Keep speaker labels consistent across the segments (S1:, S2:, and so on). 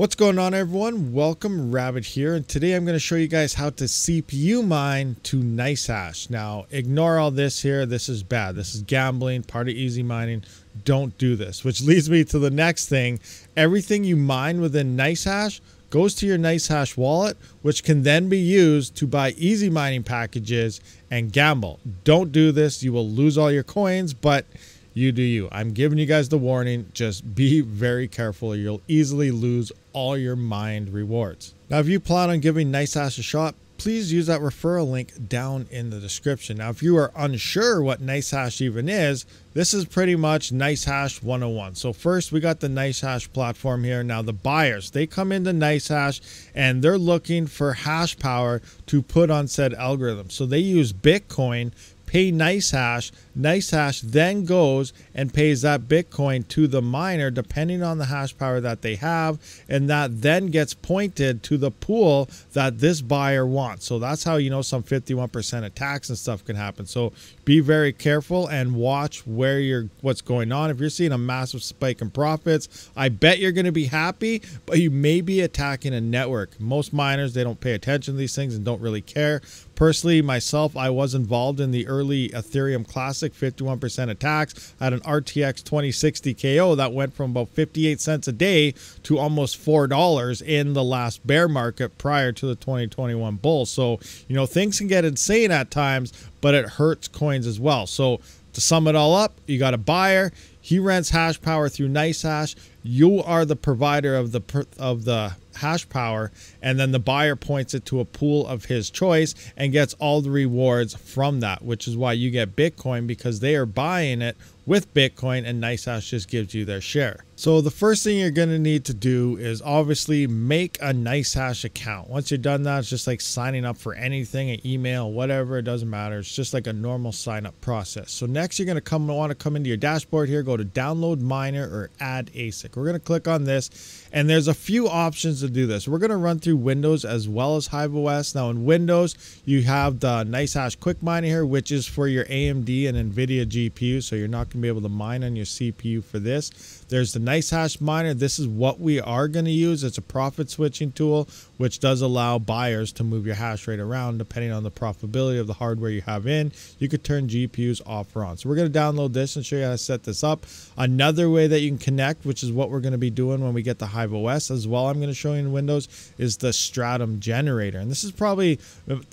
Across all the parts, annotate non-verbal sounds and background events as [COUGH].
S1: What's going on everyone? Welcome Rabid here and today I'm going to show you guys how to CPU mine to NiceHash. Now ignore all this here. This is bad. This is gambling, part of easy mining. Don't do this. Which leads me to the next thing. Everything you mine within NiceHash goes to your NiceHash wallet which can then be used to buy easy mining packages and gamble. Don't do this. You will lose all your coins but you do you. I'm giving you guys the warning. Just be very careful you'll easily lose all your mined rewards. Now, if you plan on giving NiceHash a shot, please use that referral link down in the description. Now, if you are unsure what NiceHash even is, this is pretty much NiceHash 101. So first, we got the NiceHash platform here. Now, the buyers, they come into NiceHash and they're looking for hash power to put on said algorithm. So they use Bitcoin pay NiceHash. NiceHash then goes and pays that Bitcoin to the miner depending on the hash power that they have. And that then gets pointed to the pool that this buyer wants. So that's how you know some 51% attacks and stuff can happen. So be very careful and watch where you're what's going on. If you're seeing a massive spike in profits, I bet you're going to be happy, but you may be attacking a network. Most miners, they don't pay attention to these things and don't really care. Personally, myself, I was involved in the early Ethereum Classic 51% attacks. I had an RTX 2060 KO that went from about 58 cents a day to almost $4 in the last bear market prior to the 2021 bull. So, you know, things can get insane at times, but it hurts coins as well. So, to sum it all up, you got a buyer. He rents hash power through NiceHash. You are the provider of the of the hash power, and then the buyer points it to a pool of his choice and gets all the rewards from that, which is why you get Bitcoin because they are buying it with Bitcoin and NiceHash just gives you their share. So the first thing you're going to need to do is obviously make a NiceHash account. Once you've done that, it's just like signing up for anything, an email, whatever, it doesn't matter. It's just like a normal sign up process. So next you're going to come want to come into your dashboard here, go to download miner or add ASIC. We're going to click on this and there's a few options to do this. We're going to run through Windows as well as HiveOS. Now in Windows, you have the NiceHash Quick Miner here, which is for your AMD and NVIDIA GPU. So you're not going to be able to mine on your CPU for this. There's the NiceHash miner. This is what we are going to use. It's a profit switching tool, which does allow buyers to move your hash rate around depending on the profitability of the hardware you have in. You could turn GPUs off or on. So we're going to download this and show you how to set this up. Another way that you can connect, which is what we're going to be doing when we get the Hive OS as well, I'm going to show you in Windows, is the Stratum generator. And this is probably,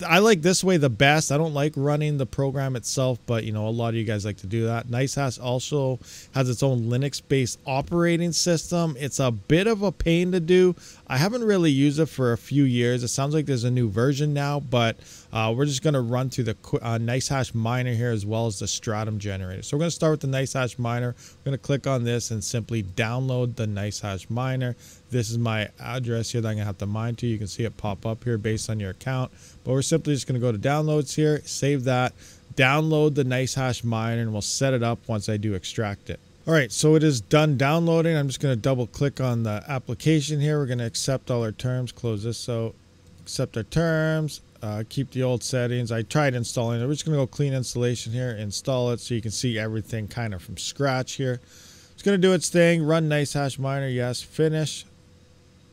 S1: I like this way the best. I don't like running the program itself, but you know, a lot of you guys like to do that. NiceHash also has its own Linux-based operating system. It's a bit of a pain to do. I haven't really used it for few years. It sounds like there's a new version now, but uh, we're just going to run through the uh, NiceHash miner here as well as the Stratum generator. So we're going to start with the NiceHash miner. We're going to click on this and simply download the NiceHash miner. This is my address here that I'm going to have to mine to. You can see it pop up here based on your account. But we're simply just going to go to downloads here, save that, download the NiceHash miner, and we'll set it up once I do extract it. All right, so it is done downloading. I'm just going to double click on the application here. We're going to accept all our terms, close this so accept our terms, uh, keep the old settings. I tried installing it. We're just going to go clean installation here, install it so you can see everything kind of from scratch here. It's going to do its thing, run NiceHash miner, yes, finish.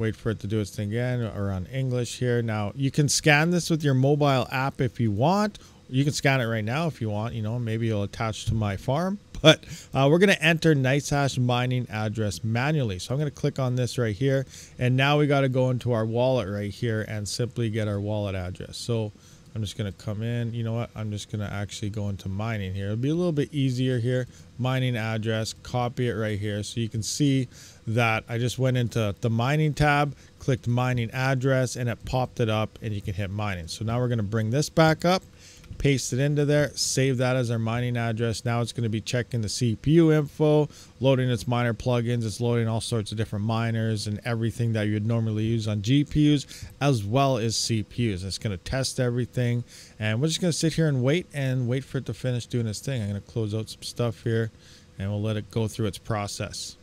S1: Wait for it to do its thing again or on English here. Now, you can scan this with your mobile app if you want. You can scan it right now if you want. You know, maybe it'll attach to my farm but uh, we're going to enter NiceHash mining address manually. So I'm going to click on this right here. And now we got to go into our wallet right here and simply get our wallet address. So I'm just going to come in. You know what? I'm just going to actually go into mining here. It'll be a little bit easier here. Mining address, copy it right here. So you can see that I just went into the mining tab, clicked mining address, and it popped it up and you can hit mining. So now we're going to bring this back up paste it into there, save that as our mining address. Now it's going to be checking the CPU info, loading its miner plugins. It's loading all sorts of different miners and everything that you would normally use on GPUs as well as CPUs. It's going to test everything and we're just going to sit here and wait and wait for it to finish doing its thing. I'm going to close out some stuff here and we'll let it go through its process.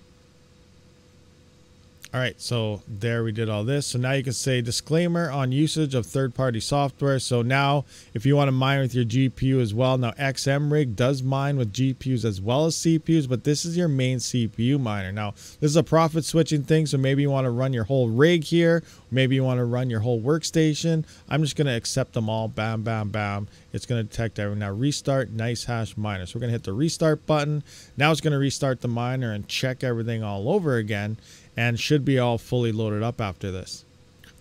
S1: All right, so there we did all this. So now you can say disclaimer on usage of third-party software. So now if you want to mine with your GPU as well, now XMRig does mine with GPUs as well as CPUs, but this is your main CPU miner. Now this is a profit switching thing, so maybe you want to run your whole rig here, maybe you want to run your whole workstation. I'm just going to accept them all, bam, bam, bam. It's going to detect everything. Now restart NiceHash miner. So we're going to hit the restart button. Now it's going to restart the miner and check everything all over again and should be all fully loaded up after this.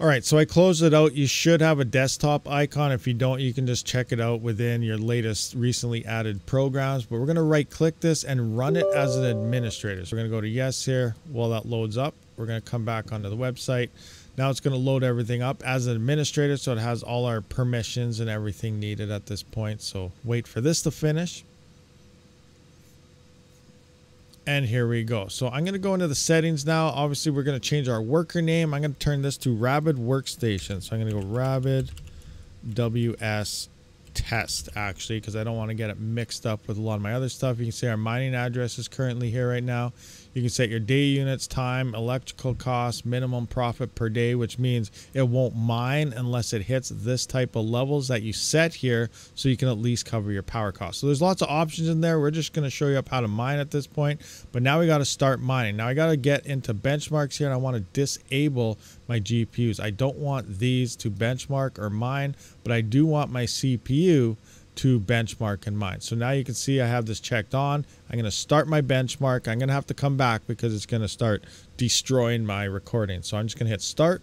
S1: All right, so I closed it out. You should have a desktop icon. If you don't, you can just check it out within your latest recently added programs. But we're going to right click this and run it as an administrator. So we're going to go to yes here. While that loads up, we're going to come back onto the website. Now it's going to load everything up as an administrator. So it has all our permissions and everything needed at this point. So wait for this to finish. And here we go. So I'm going to go into the settings now. Obviously, we're going to change our worker name. I'm going to turn this to Rabid Workstation. So I'm going to go Rabid WS test actually because I don't want to get it mixed up with a lot of my other stuff. You can see our mining address is currently here right now. You can set your day units, time, electrical cost, minimum profit per day, which means it won't mine unless it hits this type of levels that you set here so you can at least cover your power costs. So there's lots of options in there. We're just going to show you up how to mine at this point. But now we got to start mining. Now I got to get into benchmarks here and I want to disable my GPUs. I don't want these to benchmark or mine, but I do want my CPU to benchmark and mine. So now you can see I have this checked on. I'm going to start my benchmark. I'm going to have to come back because it's going to start destroying my recording. So I'm just going to hit start.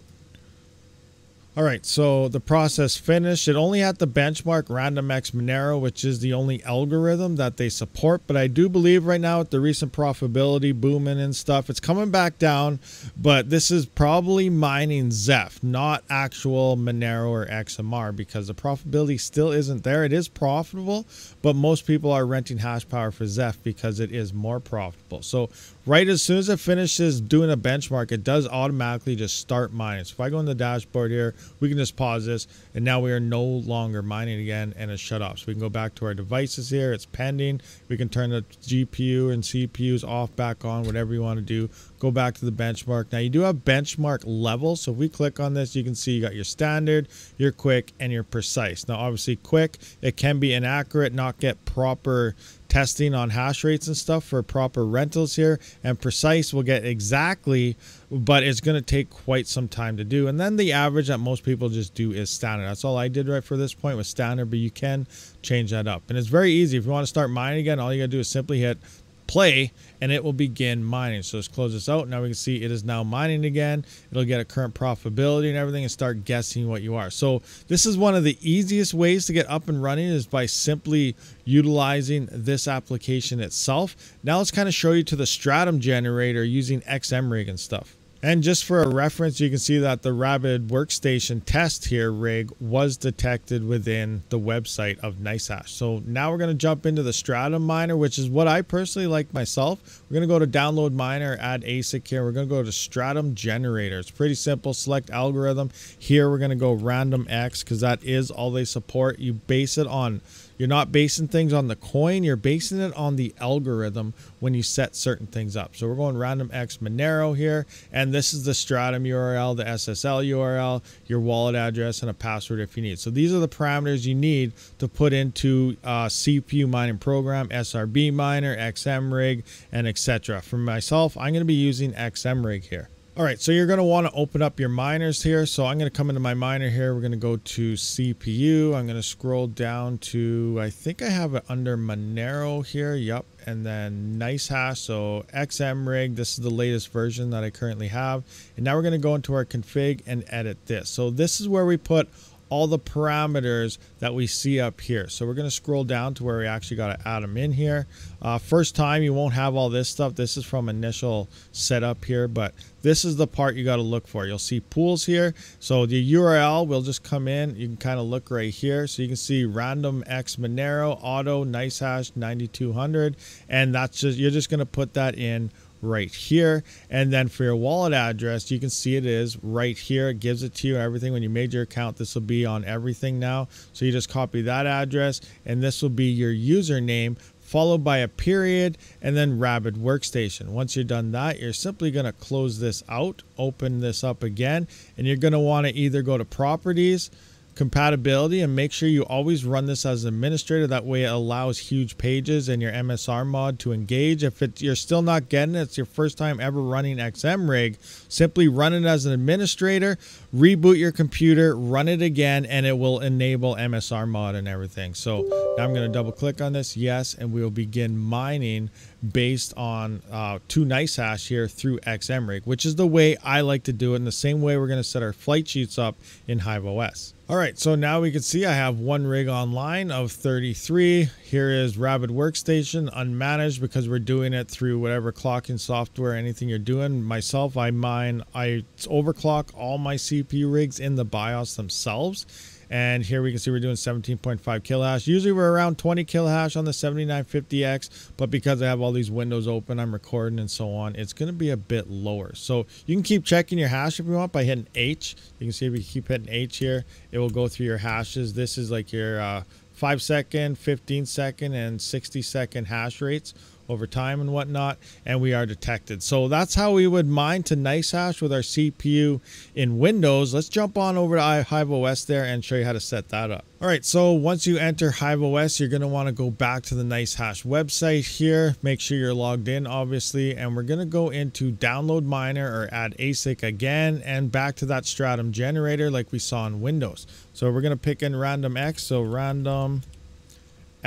S1: All right, so the process finished. It only had to benchmark RandomX Monero, which is the only algorithm that they support. But I do believe right now with the recent profitability booming and stuff, it's coming back down. But this is probably mining Zeph, not actual Monero or XMR, because the profitability still isn't there. It is profitable, but most people are renting hash power for Zeph because it is more profitable. So right as soon as it finishes doing a benchmark, it does automatically just start mining. So if I go in the dashboard here, we can just pause this and now we are no longer mining again and it's shut off. So we can go back to our devices here. It's pending. We can turn the GPU and CPUs off, back on, whatever you want to do. Go back to the benchmark. Now you do have benchmark levels. So if we click on this, you can see you got your standard, your quick, and your precise. Now obviously quick, it can be inaccurate, not get proper testing on hash rates and stuff for proper rentals here. And precise will get exactly but it's going to take quite some time to do. And then the average that most people just do is standard. That's all i did right for this point was standard but you can change that up. And it's very easy. If you want to start mining again all you gotta do is simply hit play and it will begin mining. So let's close this out. Now we can see it is now mining again. It'll get a current profitability and everything and start guessing what you are. So this is one of the easiest ways to get up and running is by simply utilizing this application itself. Now let's kind of show you to the Stratum generator using XMRig and stuff. And just for a reference, you can see that the Rabid workstation test here rig was detected within the website of NiceHash. So now we're going to jump into the Stratum miner, which is what I personally like myself. We're going to go to download miner, add ASIC here. We're going to go to Stratum generator. It's pretty simple. Select algorithm. Here we're going to go random X because that is all they support. You base it on you're not basing things on the coin, you're basing it on the algorithm when you set certain things up. So we're going random X Monero here, and this is the Stratum URL, the SSL URL, your wallet address, and a password if you need. So these are the parameters you need to put into uh, CPU mining program, SRB miner, XMRig, and etc. For myself, I'm going to be using XMRig here. All right, so you're going to want to open up your miners here. So I'm going to come into my miner here. We're going to go to CPU. I'm going to scroll down to, I think I have it under Monero here. Yep. And then NiceHash. So XMRig. This is the latest version that I currently have. And now we're going to go into our config and edit this. So this is where we put all the parameters that we see up here. So we're going to scroll down to where we actually got to add them in here. Uh, first time you won't have all this stuff. This is from initial setup here, but this is the part you got to look for. You'll see pools here. So the URL will just come in. You can kind of look right here. So you can see random X Monero auto NiceHash 9200. And that's just, you're just going to put that in right here. And then for your wallet address, you can see it is right here. It gives it to you everything. When you made your account, this will be on everything now. So you just copy that address and this will be your username followed by a period, and then Rabid Workstation. Once you're done that, you're simply going to close this out, open this up again, and you're going to want to either go to Properties, compatibility and make sure you always run this as administrator. That way it allows huge pages and your msr mod to engage. If it, you're still not getting it it's your first time ever running xmrig simply run it as an administrator reboot your computer run it again and it will enable msr mod and everything so now i'm going to double click on this yes and we will begin mining based on uh, two NiceHash here through xmrig which is the way i like to do it in the same way we're going to set our flight sheets up in hive os all right, so now we can see I have one rig online of 33. Here is Rabid Workstation unmanaged because we're doing it through whatever clocking software, anything you're doing. Myself, I mine, I overclock all my rigs in the BIOS themselves and here we can see we're doing 17.5 kilohash. Usually we're around 20 kilohash on the 7950X, but because I have all these windows open, I'm recording and so on, it's going to be a bit lower. So you can keep checking your hash if you want by hitting H. You can see if you keep hitting H here, it will go through your hashes. This is like your uh, 5 second, 15 second, and 60 second hash rates over time and whatnot, and we are detected. So that's how we would mine to NiceHash with our CPU in Windows. Let's jump on over to Hive OS there and show you how to set that up. All right, so once you enter Hive OS, you're going to want to go back to the NiceHash website here. Make sure you're logged in, obviously, and we're going to go into download miner or add ASIC again and back to that Stratum generator like we saw in Windows. So we're going to pick in random X, so random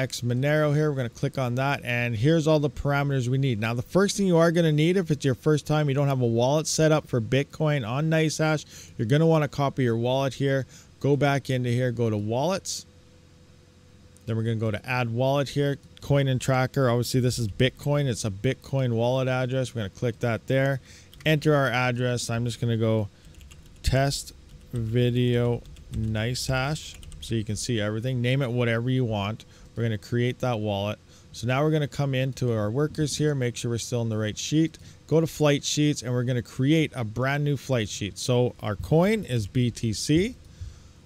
S1: X Monero here. We're going to click on that and here's all the parameters we need. Now the first thing you are going to need if it's your first time you don't have a wallet set up for Bitcoin on NiceHash, you're going to want to copy your wallet here. Go back into here, go to wallets. Then we're going to go to add wallet here, coin and tracker. Obviously this is Bitcoin. It's a Bitcoin wallet address. We're going to click that there. Enter our address. I'm just going to go test video NiceHash so you can see everything. Name it whatever you want. We're going to create that wallet. So now we're going to come into our workers here, make sure we're still in the right sheet, go to flight sheets, and we're going to create a brand new flight sheet. So our coin is BTC.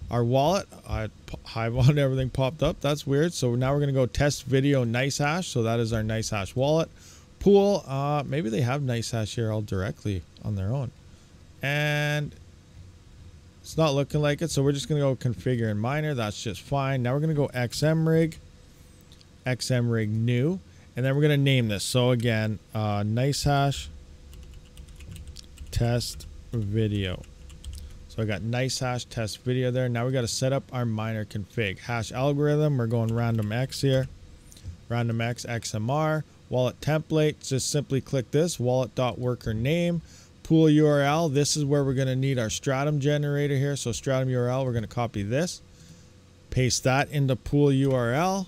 S1: Our wallet, I Hive [LAUGHS] on everything popped up. That's weird. So now we're going to go test video NiceHash. So that is our NiceHash wallet. Pool, uh, maybe they have NiceHash here all directly on their own. And it's not looking like it. So we're just going to go configure and miner. That's just fine. Now we're going to go XMRig. XMRig new. And then we're going to name this. So again, uh, NiceHash test video. So I got NiceHash test video there. Now we got to set up our miner config. Hash algorithm, we're going random X here. Random X XMR. Wallet template, just simply click this, wallet.worker name. Pool URL, this is where we're going to need our Stratum generator here. So Stratum URL, we're going to copy this. Paste that into pool URL.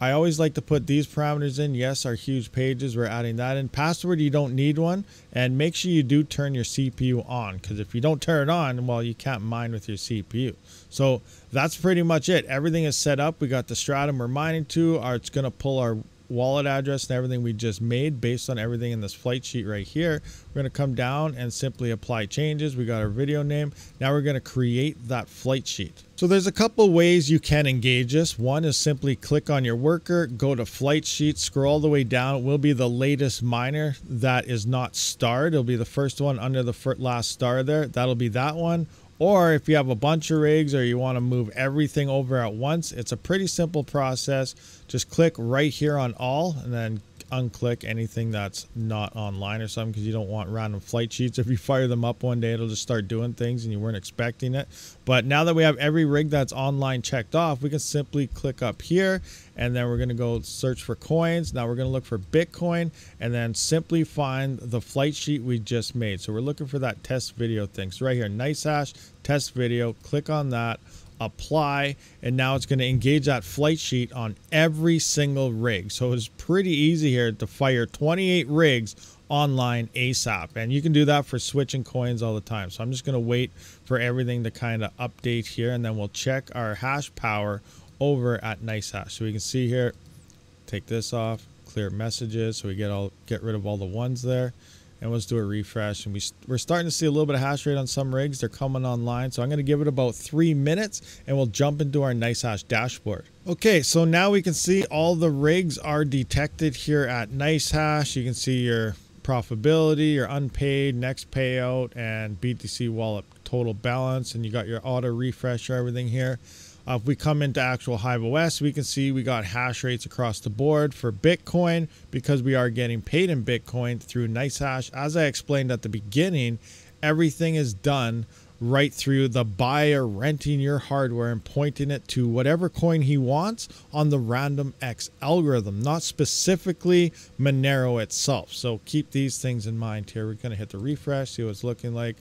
S1: I always like to put these parameters in. Yes, our huge pages, we're adding that in. Password, you don't need one. And make sure you do turn your CPU on because if you don't turn it on, well, you can't mine with your CPU. So that's pretty much it. Everything is set up. We got the Stratum we're mining to. Our, it's going to pull our wallet address and everything we just made based on everything in this flight sheet right here. We're going to come down and simply apply changes. We got our video name. Now we're going to create that flight sheet. So there's a couple ways you can engage this. One is simply click on your worker, go to flight sheet, scroll all the way down. It will be the latest miner that is not starred. It'll be the first one under the last star there. That'll be that one. Or if you have a bunch of rigs or you want to move everything over at once, it's a pretty simple process. Just click right here on all and then unclick anything that's not online or something because you don't want random flight sheets. If you fire them up one day, it'll just start doing things and you weren't expecting it. But now that we have every rig that's online checked off, we can simply click up here and then we're going to go search for coins. Now we're going to look for Bitcoin and then simply find the flight sheet we just made. So we're looking for that test video thing. So right here, nice NiceHash test video, click on that apply, and now it's going to engage that flight sheet on every single rig. So it's pretty easy here to fire 28 rigs online ASAP. And you can do that for switching coins all the time. So I'm just going to wait for everything to kind of update here, and then we'll check our hash power over at NiceHash. So we can see here, take this off, clear messages, so we get all get rid of all the ones there and let's do a refresh. And we, we're starting to see a little bit of hash rate on some rigs. They're coming online. So I'm going to give it about three minutes and we'll jump into our NiceHash dashboard. Okay, so now we can see all the rigs are detected here at NiceHash. You can see your profitability, your unpaid, next payout, and BTC wallet total balance. And you got your auto refresh everything here. Uh, if we come into actual Hive OS, we can see we got hash rates across the board for Bitcoin because we are getting paid in Bitcoin through NiceHash. As I explained at the beginning, everything is done right through the buyer renting your hardware and pointing it to whatever coin he wants on the random X algorithm, not specifically Monero itself. So keep these things in mind here. We're going to hit the refresh, see what it's looking like.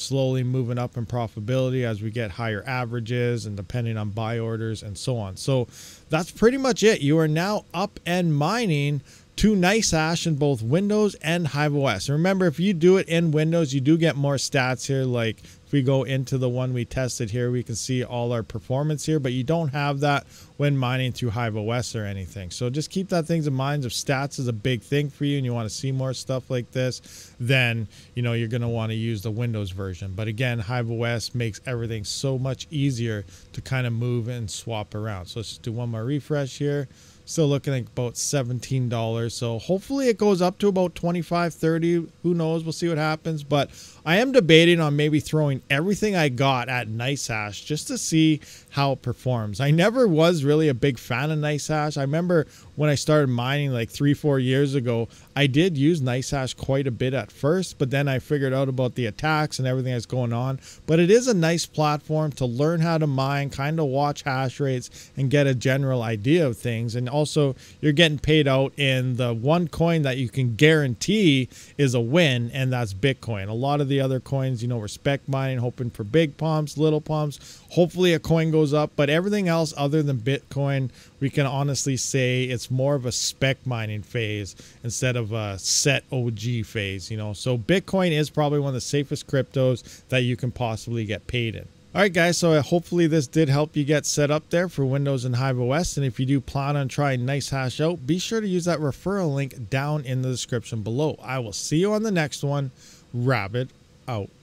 S1: Slowly moving up in profitability as we get higher averages and depending on buy orders and so on. So that's pretty much it. You are now up and mining to NiceHash in both Windows and Hive OS. remember, if you do it in Windows, you do get more stats here like if we go into the one we tested here, we can see all our performance here, but you don't have that when mining through Hive OS or anything. So just keep that things in mind. If stats is a big thing for you and you want to see more stuff like this, then you know you're going to want to use the Windows version. But again, Hive OS makes everything so much easier to kind of move and swap around. So let's just do one more refresh here still looking at about $17 so hopefully it goes up to about 25 30 who knows we'll see what happens but i am debating on maybe throwing everything i got at nicehash just to see how it performs i never was really a big fan of nicehash i remember when I started mining like three, four years ago, I did use NiceHash quite a bit at first, but then I figured out about the attacks and everything that's going on. But it is a nice platform to learn how to mine, kind of watch hash rates and get a general idea of things. And also, you're getting paid out in the one coin that you can guarantee is a win, and that's Bitcoin. A lot of the other coins, you know, we're mining, hoping for big pumps, little pumps. Hopefully, a coin goes up, but everything else other than Bitcoin, we can honestly say it's more of a spec mining phase instead of a set OG phase, you know. So Bitcoin is probably one of the safest cryptos that you can possibly get paid in. All right, guys, so uh, hopefully this did help you get set up there for Windows and Hive OS. And if you do plan on trying NiceHash out, be sure to use that referral link down in the description below. I will see you on the next one. Rabid out.